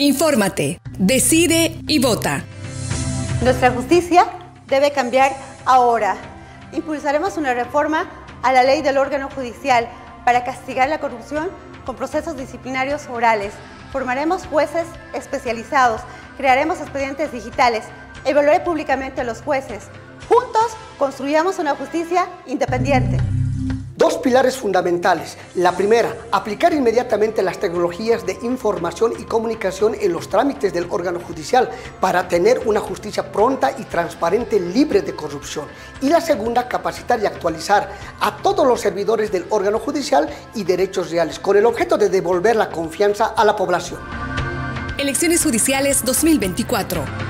Infórmate, decide y vota. Nuestra justicia debe cambiar ahora. Impulsaremos una reforma a la ley del órgano judicial para castigar la corrupción con procesos disciplinarios orales. Formaremos jueces especializados, crearemos expedientes digitales, evaluaré públicamente a los jueces. Juntos construyamos una justicia independiente. Dos pilares fundamentales. La primera, aplicar inmediatamente las tecnologías de información y comunicación en los trámites del órgano judicial para tener una justicia pronta y transparente libre de corrupción. Y la segunda, capacitar y actualizar a todos los servidores del órgano judicial y derechos reales con el objeto de devolver la confianza a la población. Elecciones Judiciales 2024.